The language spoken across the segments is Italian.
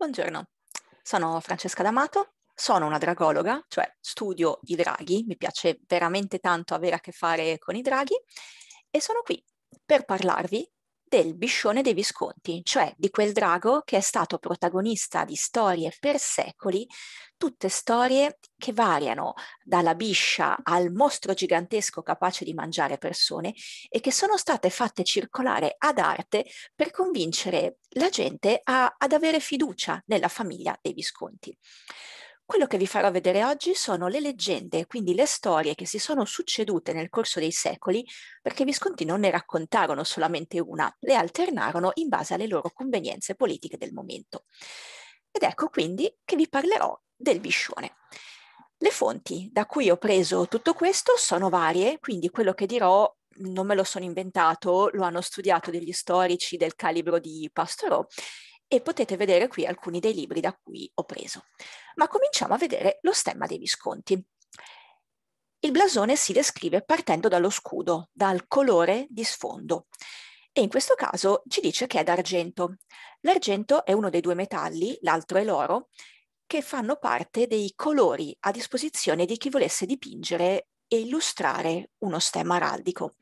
Buongiorno, sono Francesca D'Amato, sono una dragologa, cioè studio i draghi, mi piace veramente tanto avere a che fare con i draghi e sono qui per parlarvi del Biscione dei Visconti, cioè di quel drago che è stato protagonista di storie per secoli, tutte storie che variano dalla biscia al mostro gigantesco capace di mangiare persone e che sono state fatte circolare ad arte per convincere la gente a, ad avere fiducia nella famiglia dei Visconti. Quello che vi farò vedere oggi sono le leggende, quindi le storie che si sono succedute nel corso dei secoli, perché i Visconti non ne raccontarono solamente una, le alternarono in base alle loro convenienze politiche del momento. Ed ecco quindi che vi parlerò del Biscione. Le fonti da cui ho preso tutto questo sono varie, quindi quello che dirò non me lo sono inventato, lo hanno studiato degli storici del calibro di Pastoreau e potete vedere qui alcuni dei libri da cui ho preso. Ma cominciamo a vedere lo stemma dei Visconti. Il blasone si descrive partendo dallo scudo, dal colore di sfondo. E in questo caso ci dice che è d'argento. L'argento è uno dei due metalli, l'altro è l'oro, che fanno parte dei colori a disposizione di chi volesse dipingere e illustrare uno stemma araldico.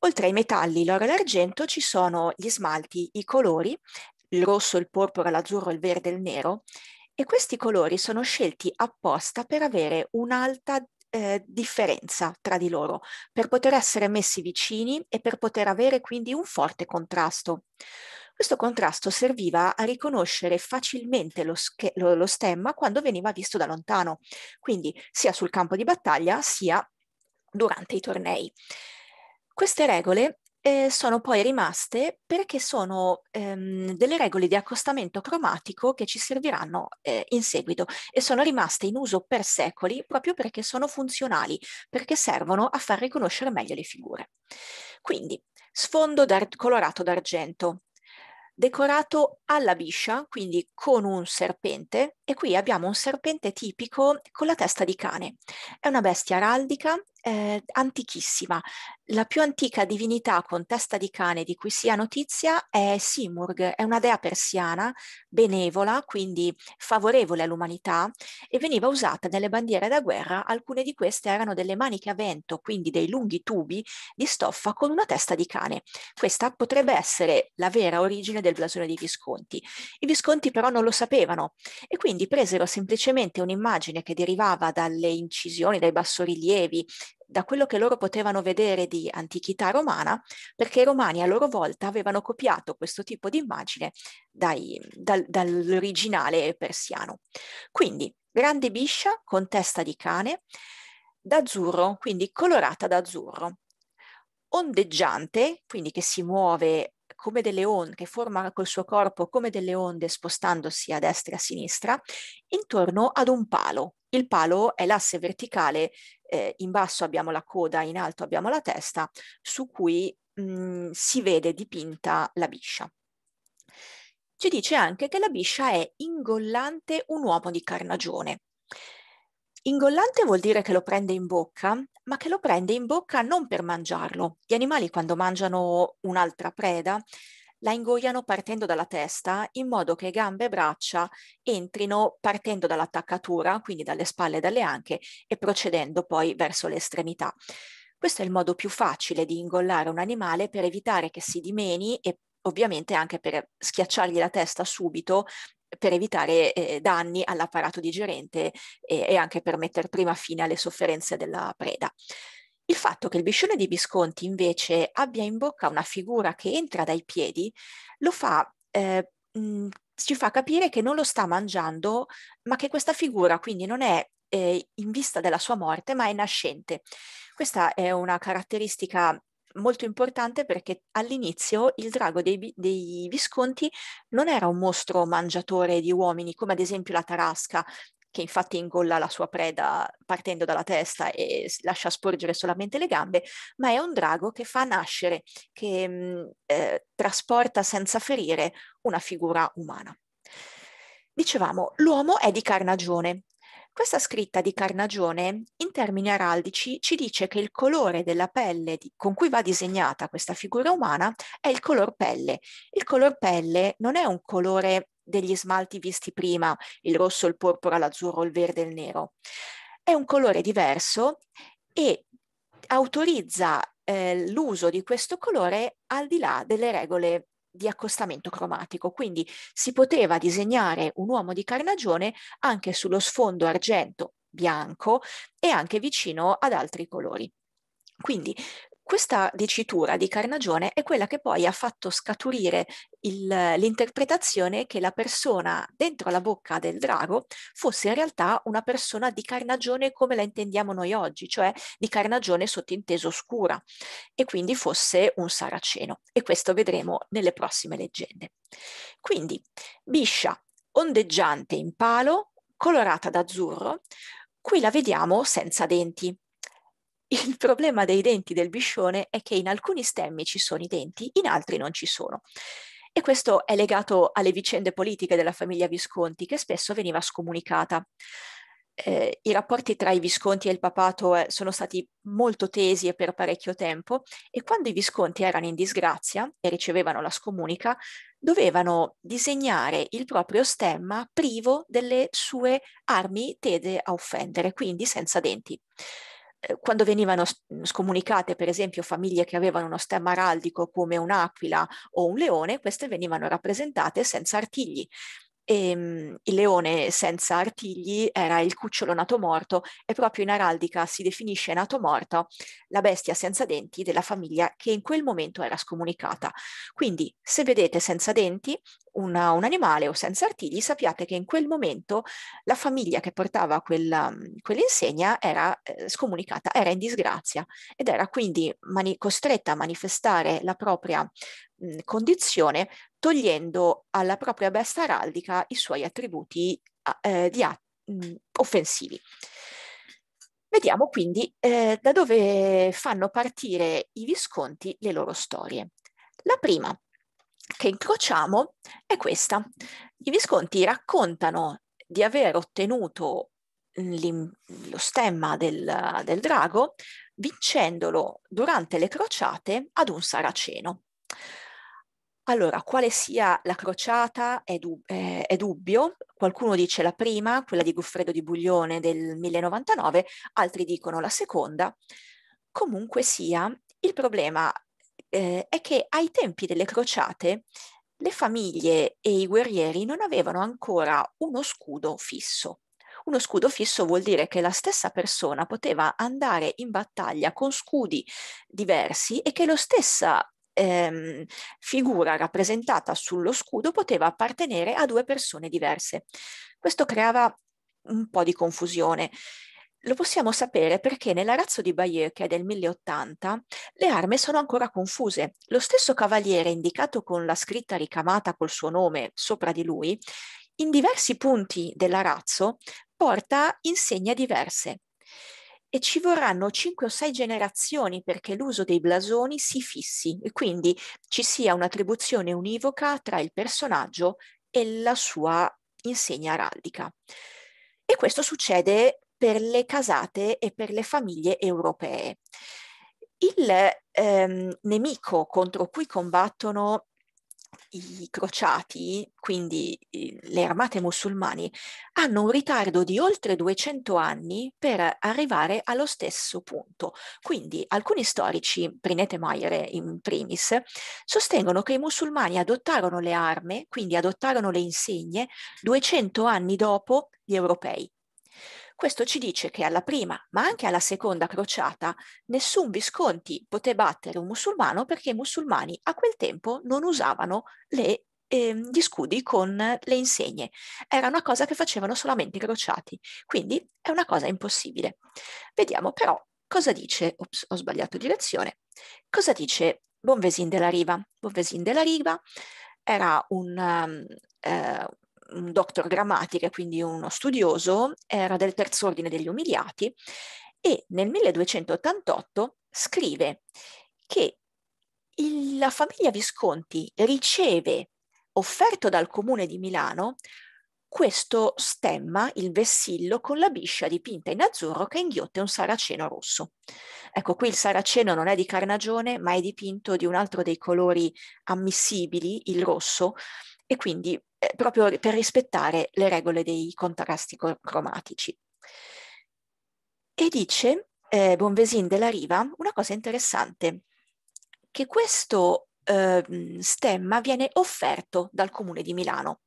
Oltre ai metalli, l'oro e l'argento, ci sono gli smalti, i colori il rosso, il porpora, l'azzurro, il verde il nero, e questi colori sono scelti apposta per avere un'alta eh, differenza tra di loro, per poter essere messi vicini e per poter avere quindi un forte contrasto. Questo contrasto serviva a riconoscere facilmente lo, lo, lo stemma quando veniva visto da lontano, quindi sia sul campo di battaglia sia durante i tornei. Queste regole eh, sono poi rimaste perché sono ehm, delle regole di accostamento cromatico che ci serviranno eh, in seguito e sono rimaste in uso per secoli proprio perché sono funzionali, perché servono a far riconoscere meglio le figure. Quindi, sfondo d'ar- colorato d'argento, decorato alla biscia, quindi con un serpente, e qui abbiamo un serpente tipico con la testa di cane. È una bestia araldica eh, antichissima. La più antica divinità con testa di cane di cui si ha notizia è Simurg, è una dea persiana, benevola, quindi favorevole all'umanità, e veniva usata nelle bandiere da guerra. Alcune di queste erano delle maniche a vento, quindi dei lunghi tubi di stoffa con una testa di cane. Questa potrebbe essere la vera origine del blasone dei Visconti. I Visconti però non lo sapevano e quindi presero semplicemente un'immagine che derivava dalle incisioni, dai bassorilievi, da quello che loro potevano vedere di antichità romana, perché i romani a loro volta avevano copiato questo tipo di immagine dai, dal, dall'originale persiano. Quindi grande biscia con testa di cane, d'azzurro, quindi colorata d'azzurro, ondeggiante, quindi che si muove come delle onde, che forma col suo corpo come delle onde spostandosi a destra e a sinistra, intorno ad un palo. Il palo è l'asse verticale eh, in basso abbiamo la coda, in alto abbiamo la testa, su cui mh, mm, si vede dipinta la biscia. Ci dice anche che la biscia è ingollante un uomo di carnagione. Ingollante vuol dire che lo prende in bocca, ma che lo prende in bocca non per mangiarlo. Gli animali quando mangiano un'altra preda la ingoiano partendo dalla testa in modo che gambe e braccia entrino partendo dall'attaccatura, quindi dalle spalle e dalle anche, e procedendo poi verso le estremità. Questo è il modo più facile di ingollare un animale per evitare che si dimeni e ovviamente anche per schiacciargli la testa subito per evitare eh, danni all'apparato digerente e, e anche per mettere prima fine alle sofferenze della preda. Il fatto che il biscione di Visconti invece abbia in bocca una figura che entra dai piedi lo fa, eh, mh, ci fa capire che non lo sta mangiando, ma che questa figura quindi non è eh, in vista della sua morte, ma è nascente. Questa è una caratteristica molto importante perché all'inizio il drago dei, dei, Visconti non era un mostro mangiatore di uomini, come ad esempio la tarasca, che infatti ingolla la sua preda partendo dalla testa e lascia sporgere solamente le gambe, ma è un drago che fa nascere, che mm, eh, trasporta senza ferire una figura umana. Dicevamo, l'uomo è di carnagione. Questa scritta di carnagione, in termini araldici, ci dice che il colore della pelle di, con cui va disegnata questa figura umana è il color pelle. Il color pelle non è un colore degli smalti visti prima, il rosso, il porpora, l'azzurro, il verde il nero. È un colore diverso e autorizza eh, l'uso di questo colore al di là delle regole di accostamento cromatico, quindi si poteva disegnare un uomo di carnagione anche sullo sfondo argento bianco e anche vicino ad altri colori. Quindi questa dicitura di Carnagione è quella che poi ha fatto scaturire il, l'interpretazione che la persona dentro la bocca del drago fosse in realtà una persona di carnagione come la intendiamo noi oggi, cioè di carnagione sottinteso scura, e quindi fosse un saraceno. E questo vedremo nelle prossime leggende. Quindi, biscia ondeggiante in palo, colorata d'azzurro, qui la vediamo senza denti, il problema dei denti del biscione è che in alcuni stemmi ci sono i denti, in altri non ci sono. E questo è legato alle vicende politiche della famiglia Visconti, che spesso veniva scomunicata. Eh, I rapporti tra i Visconti e il papato eh, sono stati molto tesi e per parecchio tempo e quando i Visconti erano in disgrazia e ricevevano la scomunica, dovevano disegnare il proprio stemma privo delle sue armi tese a offendere, quindi senza denti. Eh, quando venivano scomunicate, per esempio, famiglie che avevano uno stemma araldico come un'aquila o un leone, queste venivano rappresentate senza artigli e, ehm, il leone senza artigli era il cucciolo nato morto e proprio in araldica si definisce nato morto la bestia senza denti della famiglia che in quel momento era scomunicata. Quindi se vedete senza denti una, un animale o senza artigli sappiate che in quel momento la famiglia che portava quella, quell'insegna era eh, scomunicata, era in disgrazia ed era quindi mani- costretta a manifestare la propria condizione togliendo alla propria bestia araldica i suoi attributi eh, di, mh, offensivi. Vediamo quindi eh, da dove fanno partire i Visconti le loro storie. La prima che incrociamo è questa. I Visconti raccontano di aver ottenuto lo stemma del, del drago vincendolo durante le crociate ad un saraceno. Allora, quale sia la crociata è, dub- eh, è, dubbio, qualcuno dice la prima, quella di Goffredo di Buglione del 1099, altri dicono la seconda. Comunque sia, il problema eh, è che ai tempi delle crociate le famiglie e i guerrieri non avevano ancora uno scudo fisso. Uno scudo fisso vuol dire che la stessa persona poteva andare in battaglia con scudi diversi e che lo stessa ehm, figura rappresentata sullo scudo poteva appartenere a due persone diverse. Questo creava un po' di confusione. Lo possiamo sapere perché nell'arazzo di Bayeux, che è del 1080, le armi sono ancora confuse. Lo stesso cavaliere indicato con la scritta ricamata col suo nome sopra di lui, in diversi punti dell'arazzo porta insegne diverse e ci vorranno cinque o sei generazioni perché l'uso dei blasoni si fissi e quindi ci sia un'attribuzione univoca tra il personaggio e la sua insegna araldica. E questo succede per le casate e per le famiglie europee. Il ehm, nemico contro cui combattono i crociati, quindi le armate musulmani, hanno un ritardo di oltre 200 anni per arrivare allo stesso punto. Quindi alcuni storici, Prinete Maiere in primis, sostengono che i musulmani adottarono le armi, quindi adottarono le insegne, 200 anni dopo gli europei. Questo ci dice che alla prima, ma anche alla seconda crociata, nessun Visconti poté battere un musulmano perché i musulmani a quel tempo non usavano le, eh, gli scudi con le insegne. Era una cosa che facevano solamente i crociati, quindi è una cosa impossibile. Vediamo però cosa dice, ops, ho sbagliato direzione, cosa dice Bonvesin della Riva. Bonvesin della Riva era un, um, un doctor grammatica, quindi uno studioso, era del terzo ordine degli umiliati e nel 1288 scrive che il, la famiglia Visconti riceve offerto dal comune di Milano questo stemma, il vessillo, con la biscia dipinta in azzurro che inghiotte un saraceno rosso. Ecco, qui il saraceno non è di carnagione, ma è dipinto di un altro dei colori ammissibili, il rosso, e quindi eh, proprio per rispettare le regole dei contrasti cromatici. E dice eh, Bonvesin della Riva una cosa interessante, che questo eh, stemma viene offerto dal Comune di Milano.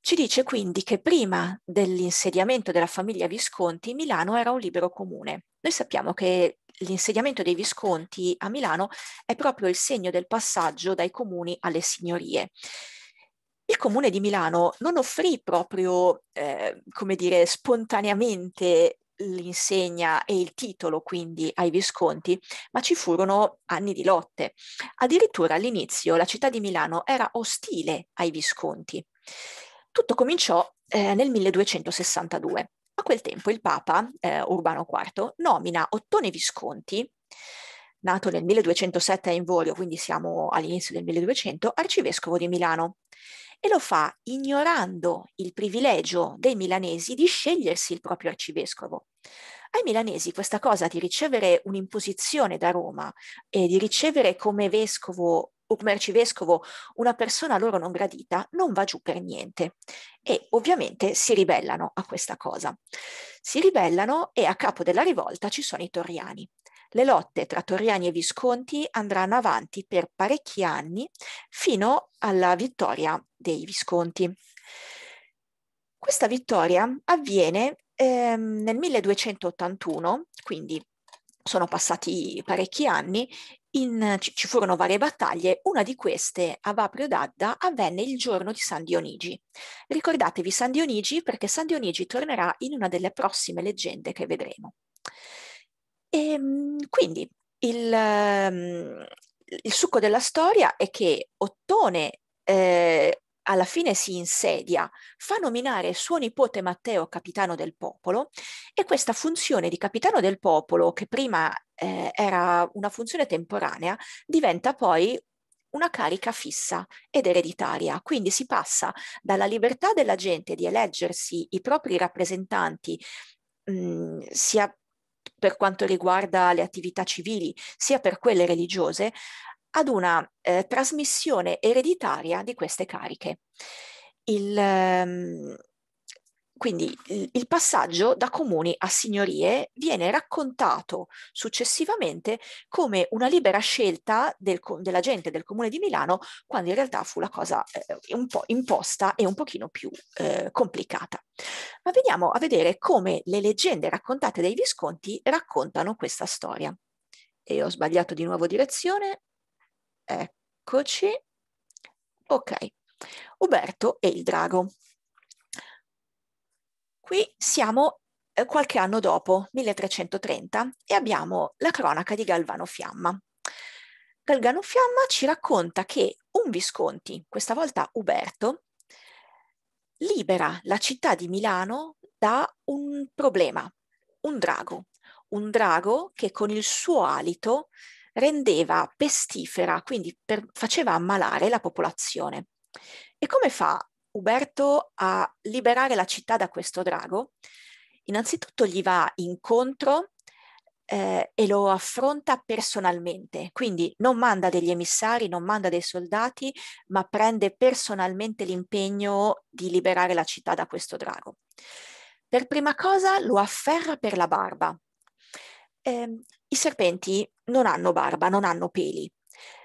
Ci dice quindi che prima dell'insediamento della famiglia Visconti Milano era un libero comune. Noi sappiamo che l'insediamento dei Visconti a Milano è proprio il segno del passaggio dai comuni alle signorie. Il comune di Milano non offrì proprio, eh, come dire, spontaneamente l'insegna e il titolo quindi ai Visconti, ma ci furono anni di lotte. Addirittura all'inizio la città di Milano era ostile ai Visconti. Tutto cominciò eh, nel 1262. A quel tempo il Papa, eh, Urbano IV, nomina Ottone Visconti, nato nel 1207 a Invorio, quindi siamo all'inizio del 1200, arcivescovo di Milano e lo fa ignorando il privilegio dei milanesi di scegliersi il proprio arcivescovo. Ai milanesi questa cosa di ricevere un'imposizione da Roma e di ricevere come vescovo o come arcivescovo una persona loro non gradita non va giù per niente e ovviamente si ribellano a questa cosa. Si ribellano e a capo della rivolta ci sono i torriani. Le lotte tra Torriani e Visconti andranno avanti per parecchi anni fino alla vittoria dei Visconti. Questa vittoria avviene ehm, nel 1281, quindi sono passati parecchi anni, in, ci furono varie battaglie, una di queste a Vaprio d'Adda avvenne il giorno di San Dionigi. Ricordatevi San Dionigi perché San Dionigi tornerà in una delle prossime leggende che vedremo. E, ehm, quindi il, ehm, il, succo della storia è che Ottone eh, alla fine si insedia, fa nominare suo nipote Matteo capitano del popolo e questa funzione di capitano del popolo, che prima eh, era una funzione temporanea, diventa poi una carica fissa ed ereditaria. Quindi si passa dalla libertà della gente di eleggersi i propri rappresentanti, mh, mm, sia per quanto riguarda le attività civili, sia per quelle religiose, ad una eh, trasmissione ereditaria di queste cariche. Il, um, quindi il, passaggio da comuni a signorie viene raccontato successivamente come una libera scelta del, della gente del comune di Milano, quando in realtà fu la cosa eh, un po' imposta e un pochino più eh, complicata. Ma veniamo a vedere come le leggende raccontate dai Visconti raccontano questa storia. E ho sbagliato di nuovo direzione. Eccoci. Ok. Uberto e il drago. Qui siamo eh, qualche anno dopo, 1330, e abbiamo la cronaca di Galvano Fiamma. Galvano Fiamma ci racconta che un Visconti, questa volta Uberto, libera la città di Milano da un problema, un drago. Un drago che con il suo alito rendeva pestifera, quindi per, faceva ammalare la popolazione. E come fa Uberto a liberare la città da questo drago? Innanzitutto gli va incontro eh, e lo affronta personalmente, quindi non manda degli emissari, non manda dei soldati, ma prende personalmente l'impegno di liberare la città da questo drago. Per prima cosa lo afferra per la barba. Eh, I serpenti non hanno barba, non hanno peli,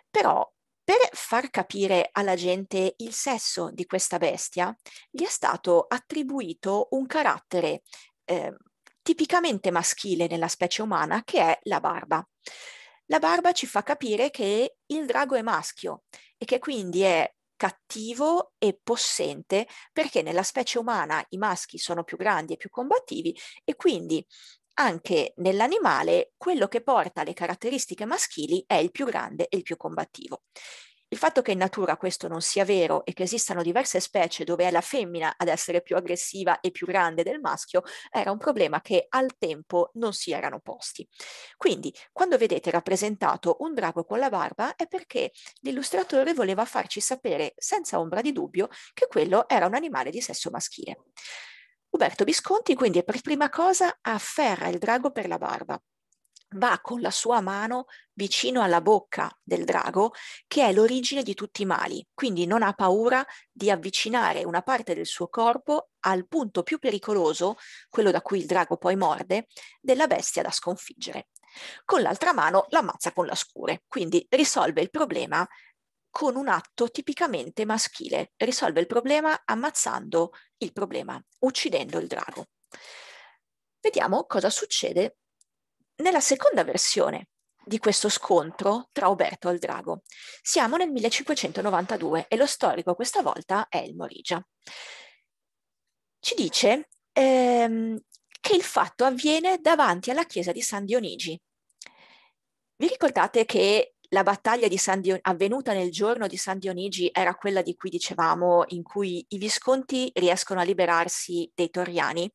però per far capire alla gente il sesso di questa bestia, gli è stato attribuito un carattere eh, tipicamente maschile nella specie umana, che è la barba. La barba ci fa capire che il drago è maschio e che quindi è cattivo e possente perché nella specie umana i maschi sono più grandi e più combattivi e quindi anche nell'animale quello che porta le caratteristiche maschili è il più grande e il più combattivo. Il fatto che in natura questo non sia vero e che esistano diverse specie dove è la femmina ad essere più aggressiva e più grande del maschio era un problema che al tempo non si erano posti. Quindi, quando vedete rappresentato un drago con la barba è perché l'illustratore voleva farci sapere senza ombra di dubbio che quello era un animale di sesso maschile. Uberto Visconti quindi per prima cosa afferra il drago per la barba. va con la sua mano vicino alla bocca del drago, che è l'origine di tutti i mali, quindi non ha paura di avvicinare una parte del suo corpo al punto più pericoloso, quello da cui il drago poi morde, della bestia da sconfiggere. Con l'altra mano l'ammazza con la scure, quindi risolve il problema con un atto tipicamente maschile, risolve il problema ammazzando il problema, uccidendo il drago. Vediamo cosa succede nella seconda versione di questo scontro tra Uberto e il drago. Siamo nel 1592 e lo storico questa volta è il Morigia. Ci dice ehm, che il fatto avviene davanti alla chiesa di San Dionigi. Vi ricordate che la battaglia Dion- avvenuta nel giorno di San Dionigi era quella di cui dicevamo, in cui i Visconti riescono a liberarsi dei Toriani?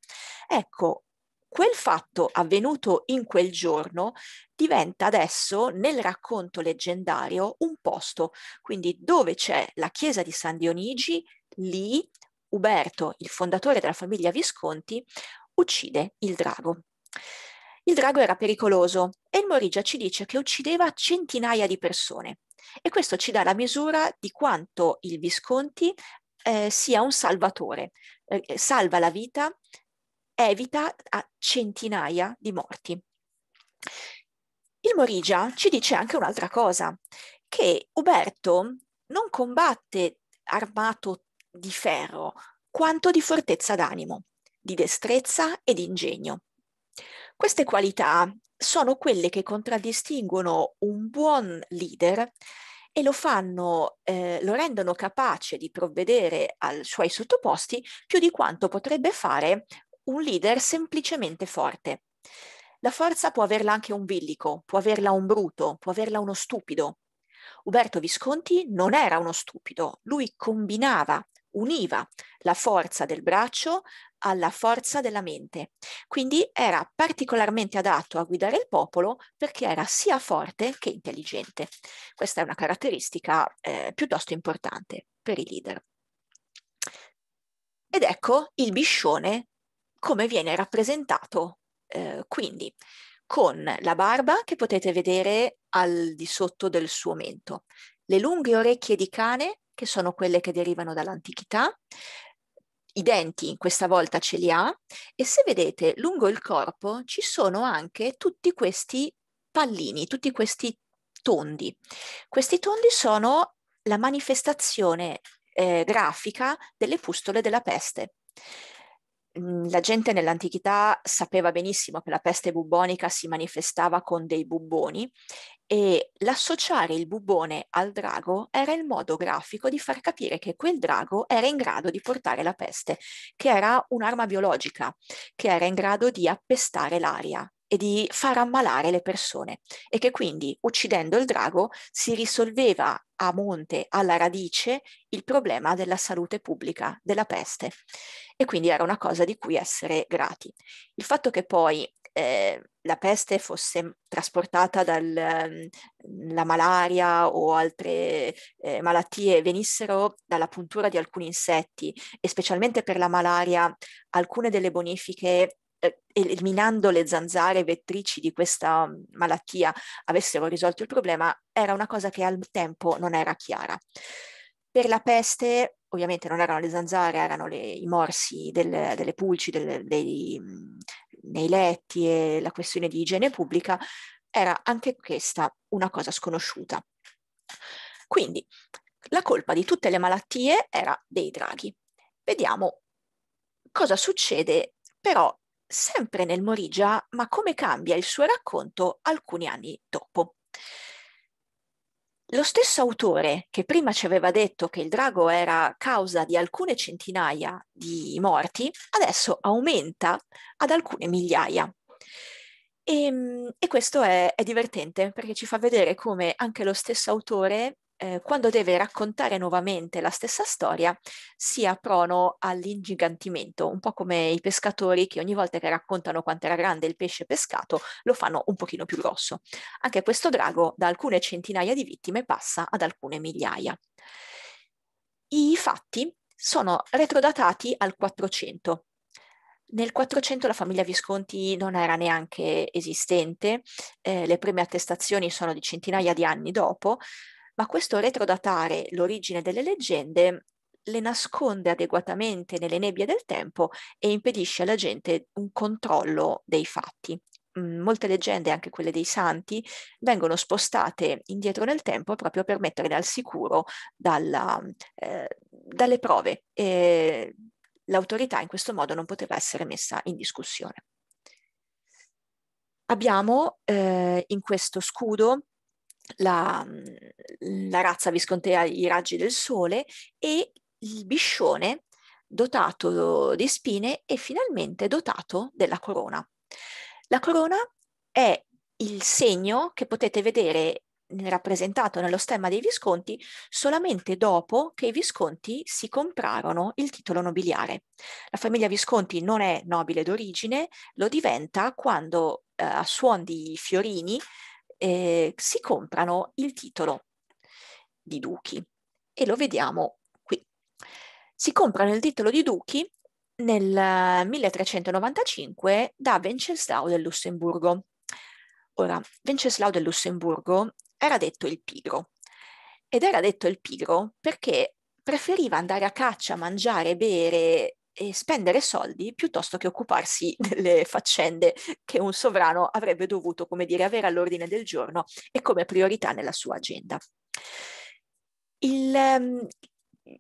Ecco, quel fatto avvenuto in quel giorno diventa adesso nel racconto leggendario un posto, quindi dove c'è la chiesa di San Dionigi, lì Uberto, il fondatore della famiglia Visconti, uccide il drago. Il drago era pericoloso e il Morigia ci dice che uccideva centinaia di persone e questo ci dà la misura di quanto il Visconti eh, sia un salvatore, eh, salva la vita evita a centinaia di morti. Il Morigia ci dice anche un'altra cosa, che Uberto non combatte armato di ferro, quanto di fortezza d'animo, di destrezza e di ingegno. Queste qualità sono quelle che contraddistinguono un buon leader e lo fanno, eh, lo rendono capace di provvedere ai suoi sottoposti più di quanto potrebbe fare un leader semplicemente forte. La forza può averla anche un villico, può averla un bruto, può averla uno stupido. Uberto Visconti non era uno stupido, lui combinava, univa la forza del braccio alla forza della mente. Quindi era particolarmente adatto a guidare il popolo perché era sia forte che intelligente. Questa è una caratteristica eh, piuttosto importante per i leader. Ed ecco il biscione come viene rappresentato eh, quindi con la barba che potete vedere al di sotto del suo mento, le lunghe orecchie di cane che sono quelle che derivano dall'antichità, i denti questa volta ce li ha e se vedete lungo il corpo ci sono anche tutti questi pallini, tutti questi tondi. Questi tondi sono la manifestazione eh, grafica delle pustole della peste. Mhmm, la gente nell'antichità sapeva benissimo che la peste bubbonica si manifestava con dei bubboni e l'associare il bubbone al drago era il modo grafico di far capire che quel drago era in grado di portare la peste, che era un'arma biologica, che era in grado di appestare l'aria e di far ammalare le persone e che quindi uccidendo il drago si risolveva a monte, alla radice, il problema della salute pubblica, della peste. E quindi era una cosa di cui essere grati. Il fatto che poi eh, la peste fosse trasportata dalla mm, malaria o altre eh, malattie venissero dalla puntura di alcuni insetti e specialmente per la malaria alcune delle bonifiche eliminando le zanzare vettrici di questa mm, malattia avessero risolto il problema, era una cosa che al tempo non era chiara. Per la peste, ovviamente non erano le zanzare, erano le, i morsi del, delle pulci del, dei, mm, nei letti e la questione di igiene pubblica, era anche questa una cosa sconosciuta. Quindi la colpa di tutte le malattie era dei draghi. Vediamo cosa succede però sempre nel Morigia, ma come cambia il suo racconto alcuni anni dopo. Lo stesso autore che prima ci aveva detto che il drago era causa di alcune centinaia di morti, adesso aumenta ad alcune migliaia. E, ehm, e questo è, è divertente perché ci fa vedere come anche lo stesso autore eh, quando deve raccontare nuovamente la stessa storia, sia prono all'ingigantimento, un po' come i pescatori che ogni volta che raccontano quanto era grande il pesce pescato lo fanno un pochino più grosso. Anche questo drago da alcune centinaia di vittime passa ad alcune migliaia. I fatti sono retrodatati al 400. Nel 400 la famiglia Visconti non era neanche esistente, eh, le prime attestazioni sono di centinaia di anni dopo, ma questo retrodatare l'origine delle leggende le nasconde adeguatamente nelle nebbie del tempo e impedisce alla gente un controllo dei fatti. Mm, molte leggende, anche quelle dei santi, vengono spostate indietro nel tempo proprio per metterle al sicuro dalla, eh, dalle prove. E l'autorità in questo modo non poteva essere messa in discussione. Abbiamo eh, in questo scudo la, la razza viscontea i raggi del sole e il biscione dotato di spine e finalmente dotato della corona. La corona è il segno che potete vedere rappresentato nello stemma dei Visconti solamente dopo che i Visconti si comprarono il titolo nobiliare. La famiglia Visconti non è nobile d'origine, lo diventa quando eh, a suon di fiorini eh, si comprano il titolo di duchi e lo vediamo qui. Si comprano il titolo di duchi nel 1395 da Wenceslao del Lussemburgo. Ora, Wenceslao del Lussemburgo era detto il pigro ed era detto il pigro perché preferiva andare a caccia, mangiare, bere e spendere soldi piuttosto che occuparsi delle faccende che un sovrano avrebbe dovuto, come dire, avere all'ordine del giorno e come priorità nella sua agenda. Il, ehm,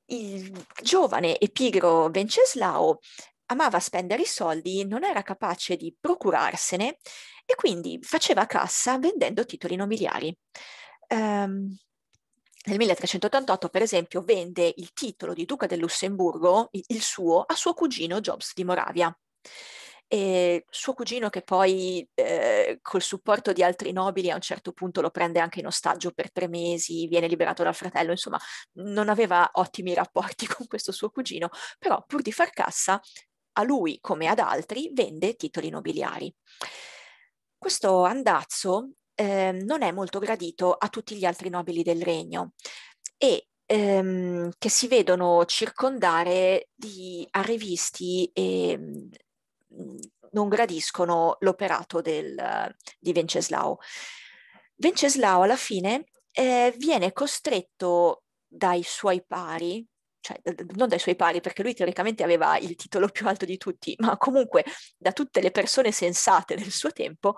il giovane e pigro Venceslao amava spendere i soldi, non era capace di procurarsene e quindi faceva cassa vendendo titoli nobiliari. Um, nel 1388, per esempio, vende il titolo di Duca del Lussemburgo, il, suo, a suo cugino Jobs di Moravia e suo cugino che poi eh, col supporto di altri nobili a un certo punto lo prende anche in ostaggio per tre mesi, viene liberato dal fratello, insomma non aveva ottimi rapporti con questo suo cugino, però pur di far cassa a lui come ad altri vende titoli nobiliari. Questo andazzo eh, non è molto gradito a tutti gli altri nobili del regno e ehm, che si vedono circondare di arrivisti e non gradiscono l'operato del, di Venceslao. Venceslao alla fine eh, viene costretto dai suoi pari, cioè non dai suoi pari perché lui teoricamente aveva il titolo più alto di tutti, ma comunque da tutte le persone sensate del suo tempo,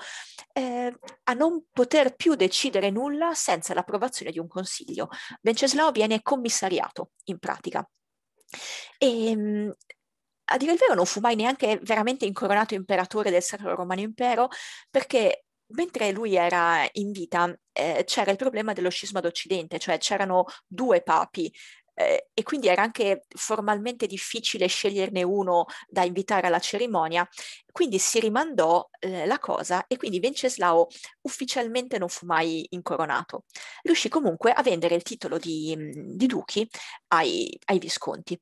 eh, a non poter più decidere nulla senza l'approvazione di un consiglio. Venceslao viene commissariato in pratica. E ehm, a dire il vero non fu mai neanche veramente incoronato imperatore del Sacro Romano Impero perché mentre lui era in vita eh, c'era il problema dello scisma d'Occidente, cioè c'erano due papi eh, e quindi era anche formalmente difficile sceglierne uno da invitare alla cerimonia, quindi si rimandò eh, la cosa e quindi Venceslao ufficialmente non fu mai incoronato. Riuscì comunque a vendere il titolo di, di duchi ai, ai Visconti.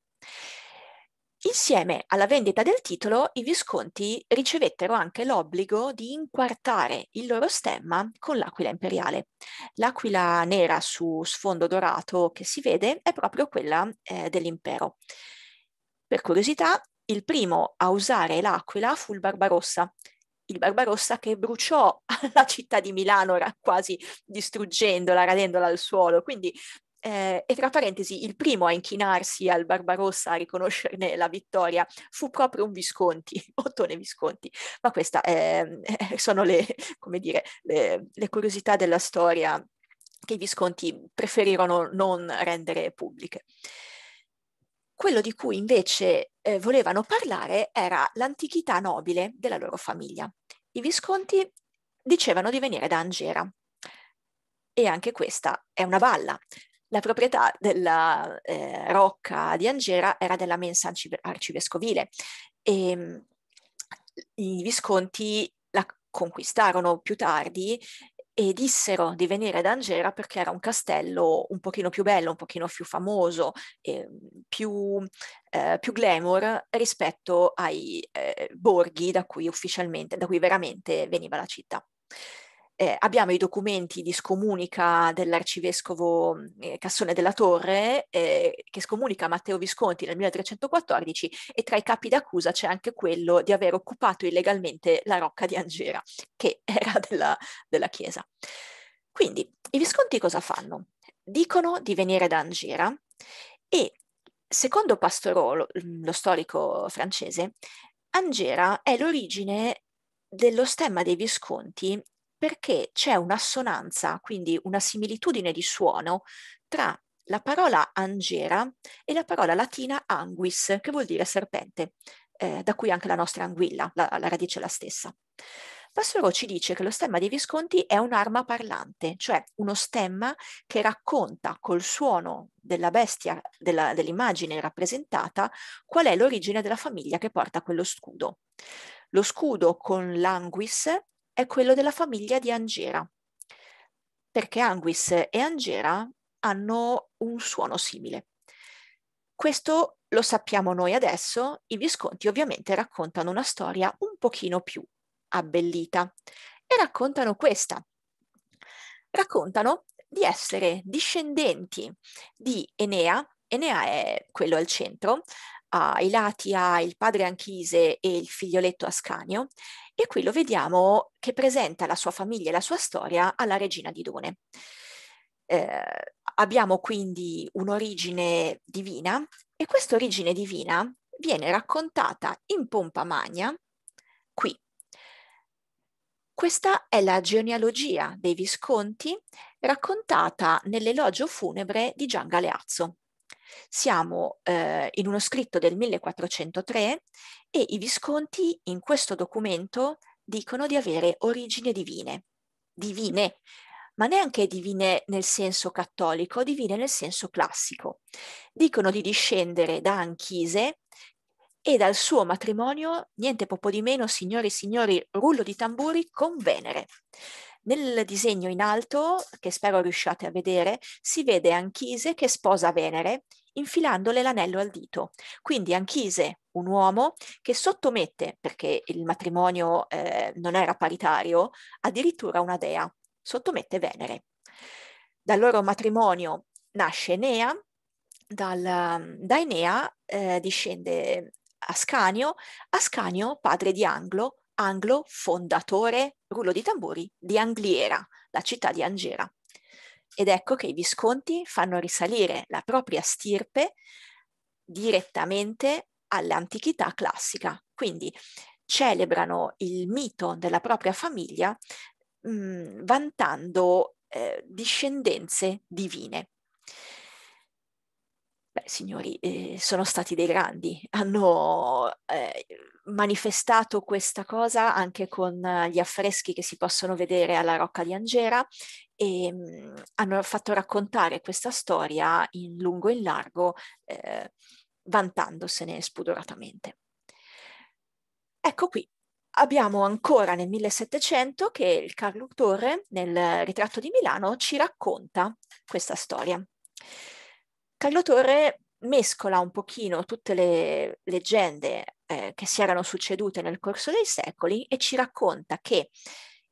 Insieme alla vendita del titolo, i Visconti ricevettero anche l'obbligo di inquartare il loro stemma con l'aquila imperiale. L'aquila nera su sfondo dorato che si vede è proprio quella eh, dell'impero. Per curiosità, il primo a usare l'aquila fu il Barbarossa, il Barbarossa che bruciò la città di Milano quasi distruggendola, radendola al suolo. Quindi eh, e tra parentesi, il primo a inchinarsi al Barbarossa a riconoscerne la vittoria fu proprio un Visconti, Ottone Visconti. Ma queste eh, sono le, dire, le, le curiosità della storia che i Visconti preferirono non rendere pubbliche. Quello di cui invece eh, volevano parlare era l'antichità nobile della loro famiglia. I Visconti dicevano di venire da Angera. E anche questa è una balla, la proprietà della eh, rocca di Angera era della mensa arcivescovile e ehm, i Visconti la conquistarono più tardi e dissero di venire da Angera perché era un castello un pochino più bello, un pochino più famoso, eh, più, eh, più, glamour rispetto ai eh, borghi da cui ufficialmente, da cui veramente veniva la città. Eh, abbiamo i documenti di scomunica dell'arcivescovo eh, Cassone della Torre eh, che scomunica Matteo Visconti nel 1314 e tra i capi d'accusa c'è anche quello di aver occupato illegalmente la rocca di Angera, che era della, della chiesa. Quindi i Visconti cosa fanno? Dicono di venire da Angera e secondo Pastorò, lo storico francese, Angera è l'origine dello stemma dei Visconti perché c'è un'assonanza, quindi una similitudine di suono tra la parola angera e la parola latina anguis, che vuol dire serpente, eh, da cui anche la nostra anguilla, la, la radice è la stessa. Passero ci dice che lo stemma dei Visconti è un'arma parlante, cioè uno stemma che racconta col suono della bestia, della, dell'immagine rappresentata, qual è l'origine della famiglia che porta quello scudo. Lo scudo con l'anguis è quello della famiglia di Angera, perché Anguis e Angera hanno un suono simile. Questo lo sappiamo noi adesso, i Visconti ovviamente raccontano una storia un pochino più abbellita e raccontano questa. Raccontano di essere discendenti di Enea, Enea è quello al centro, ai lati ha il padre Anchise e il figlioletto Ascanio e qui lo vediamo che presenta la sua famiglia e la sua storia alla regina di Done. Eh, abbiamo quindi un'origine divina e questa origine divina viene raccontata in pompa magna qui. Questa è la genealogia dei Visconti raccontata nell'elogio funebre di Gian Galeazzo. Siamo eh, in uno scritto del 1403 e i Visconti in questo documento dicono di avere origini divine, divine, ma neanche divine nel senso cattolico, divine nel senso classico. Dicono di discendere da Anchise e dal suo matrimonio, niente poco di meno, signori e signori, rullo di tamburi con Venere. Nel disegno in alto, che spero riusciate a vedere, si vede Anchise che sposa Venere infilandole l'anello al dito. Quindi Anchise, un uomo che sottomette, perché il matrimonio eh, non era paritario, addirittura una dea, sottomette Venere. Dal loro matrimonio nasce Enea, dal, da Enea eh, discende Ascanio, Ascanio padre di Anglo, Anglo fondatore, rullo di tamburi, di Angliera, la città di Angera. Ed ecco che i Visconti fanno risalire la propria stirpe direttamente all'antichità classica, quindi celebrano il mito della propria famiglia mh, mm, vantando eh, discendenze divine. Beh, signori, eh, sono stati dei grandi, hanno eh, manifestato questa cosa anche con gli affreschi che si possono vedere alla Rocca di Angera e mh, mhmm, hanno fatto raccontare questa storia in lungo e in largo, eh, vantandosene spudoratamente. Ecco qui, abbiamo ancora nel 1700 che il Carlo Torre, nel ritratto di Milano, ci racconta questa storia. Carlo Torre mescola un pochino tutte le leggende eh, che si erano succedute nel corso dei secoli e ci racconta che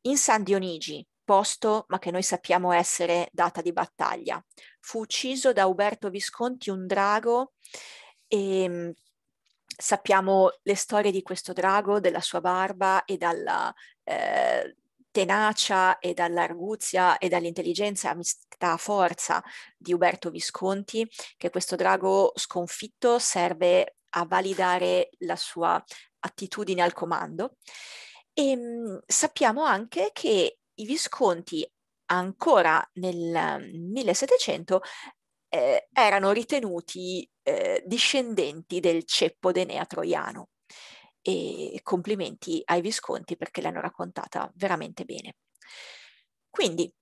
in San Dionigi, posto ma che noi sappiamo essere data di battaglia, fu ucciso da Uberto Visconti un drago e mm, sappiamo le storie di questo drago, della sua barba e dalla eh, tenacia e dall'arguzia e dall'intelligenza e amistà forza di Uberto Visconti, che questo drago sconfitto serve a validare la sua attitudine al comando. E mh, mm, sappiamo anche che i Visconti ancora nel 1700 eh, erano ritenuti eh, discendenti del ceppo d'Enea troiano e complimenti ai Visconti perché l'hanno raccontata veramente bene. Quindi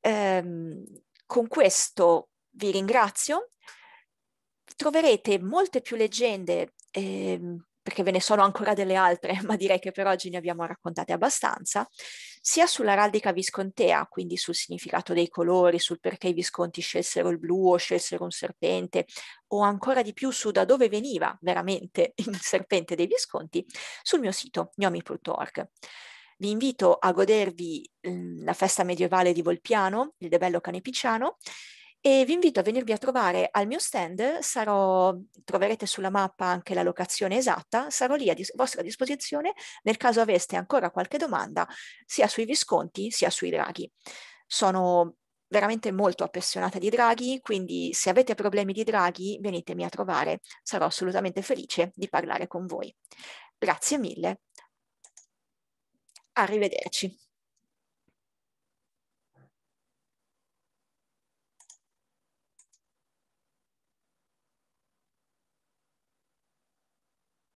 ehm, con questo vi ringrazio, troverete molte più leggende ehm, perché ve ne sono ancora delle altre, ma direi che per oggi ne abbiamo raccontate abbastanza, sia sull'araldica viscontea, quindi sul significato dei colori, sul perché i visconti scelsero il blu o scelsero un serpente, o ancora di più su da dove veniva veramente il serpente dei visconti, sul mio sito gnomi.org. Vi invito a godervi mh, la festa medievale di Volpiano, il Debello Canepiciano, e vi invito a venirvi a trovare al mio stand, sarò, troverete sulla mappa anche la locazione esatta, sarò lì a dis- vostra disposizione nel caso aveste ancora qualche domanda sia sui visconti sia sui draghi. Sono veramente molto appassionata di draghi, quindi se avete problemi di draghi venitemi a trovare, sarò assolutamente felice di parlare con voi. Grazie mille, arrivederci.